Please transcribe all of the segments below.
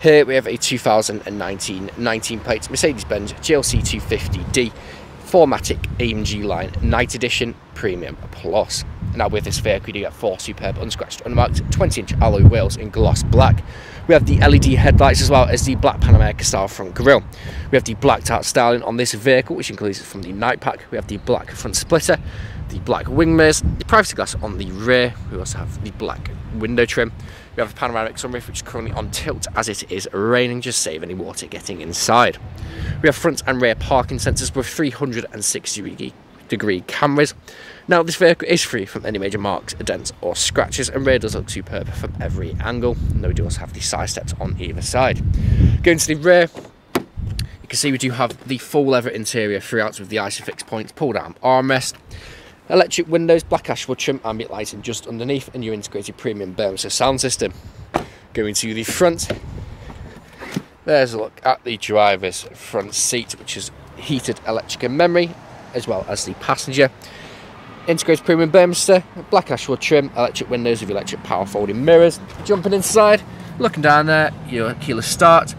Here we have a 2019 19 plate. Mercedes-Benz GLC 250D 4MATIC AMG line Night Edition Premium Plus. Now with this vehicle you get four superb unscratched unmarked 20 inch alloy wheels in gloss black. We have the LED headlights as well as the black Pan America style front grille. We have the blacked out styling on this vehicle which includes from the night pack. We have the black front splitter, the black wing mirrors, the privacy glass on the rear. We also have the black window trim. We have a panoramic sunroof which is currently on tilt as it is raining, just save any water getting inside. We have front and rear parking sensors with 360 degree cameras. Now this vehicle is free from any major marks, dents or scratches and rear does look superb from every angle. And we do also have the side steps on either side. Going to the rear, you can see we do have the full leather interior throughout with the ISOFIX points, pull down armrest, Electric windows, black ash wood trim, ambient lighting just underneath, and your integrated premium Burmester sound system. Going to the front, there's a look at the driver's front seat, which is heated electric and memory, as well as the passenger. Integrated premium Burmester, black ash wood trim, electric windows with electric power folding mirrors. Jumping inside, looking down there, your keyless start,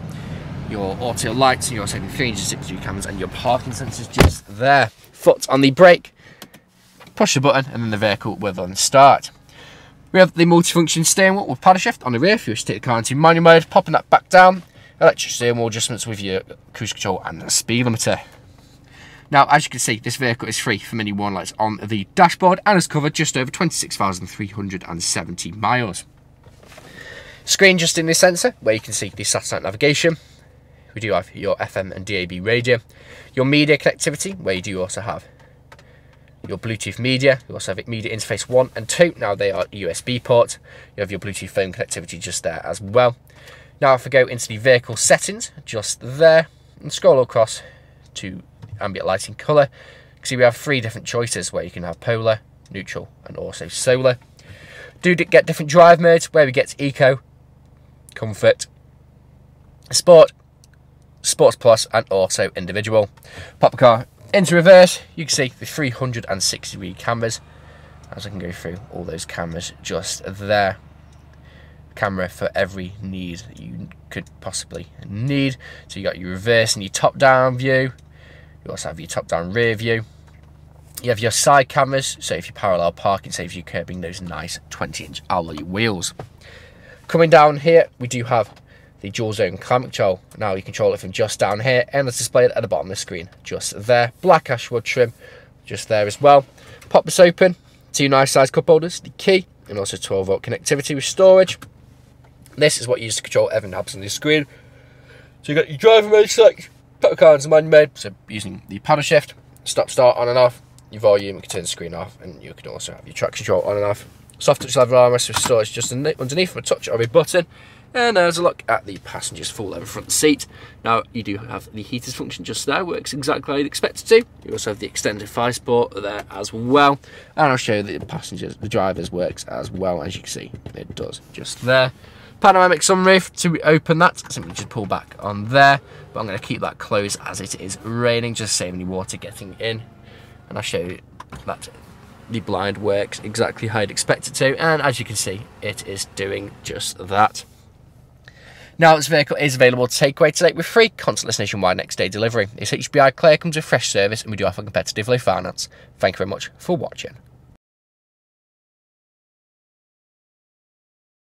your auto lights, and your 360 cameras, and your parking sensors just there. Foot on the brake, push the button and then the vehicle will then start. We have the multifunction steering wheel with paddle shift on the rear if you wish to take the car into manual mode, popping that back down, electric steering wheel adjustments with your cruise control and speed limiter. Now, as you can see, this vehicle is free from any warning lights on the dashboard and has covered just over 26,370 miles. Screen just in this sensor, where you can see the satellite navigation. We do have your FM and DAB radio. Your media connectivity, where you do also have your Bluetooth media. You also have media interface 1 and 2. Now they are USB ports. You have your Bluetooth phone connectivity just there as well. Now if we go into the vehicle settings, just there, and scroll across to ambient lighting colour, see we have three different choices where you can have polar, neutral and also solar. Do get different drive modes where we get eco, comfort, sport, sports plus and also individual. Pop the car into reverse, you can see the 360 degree cameras as I can go through all those cameras just there. Camera for every need that you could possibly need. So you got your reverse and your top down view. You also have your top down rear view. You have your side cameras, so if you parallel parking, saves you curbing those nice 20 inch alloy wheels. Coming down here, we do have the dual zone climate control. Now you control it from just down here and it's displayed at the bottom of the screen, just there. Black ashwood trim, just there as well. Pop this open, two nice size cup holders, the key, and also 12 volt connectivity with storage. This is what you use to control everything that on the screen. So you've got your driver mode select, the car into manual mode, so using the paddle shift, stop start on and off, your volume, you can turn the screen off, and you can also have your traction control on and off. Soft touch lever armrest with storage just underneath from a touch of a button. And there's a look at the passenger's full leather front seat. Now, you do have the heaters function just there, works exactly how you'd expect it to. You also have the extended fire support there as well. And I'll show you the passengers, the driver's works as well, as you can see, it does just there. Panoramic sunroof, to open that, simply just pull back on there. But I'm going to keep that closed as it is raining, just save any water getting in. And I'll show you that the blind works exactly how I'd expect it to. And as you can see, it is doing just that. Now, this vehicle is available to take away today with free contactless nationwide next day delivery. It's HPI Clear, comes with fresh service, and we do offer competitive low finance. Thank you very much for watching.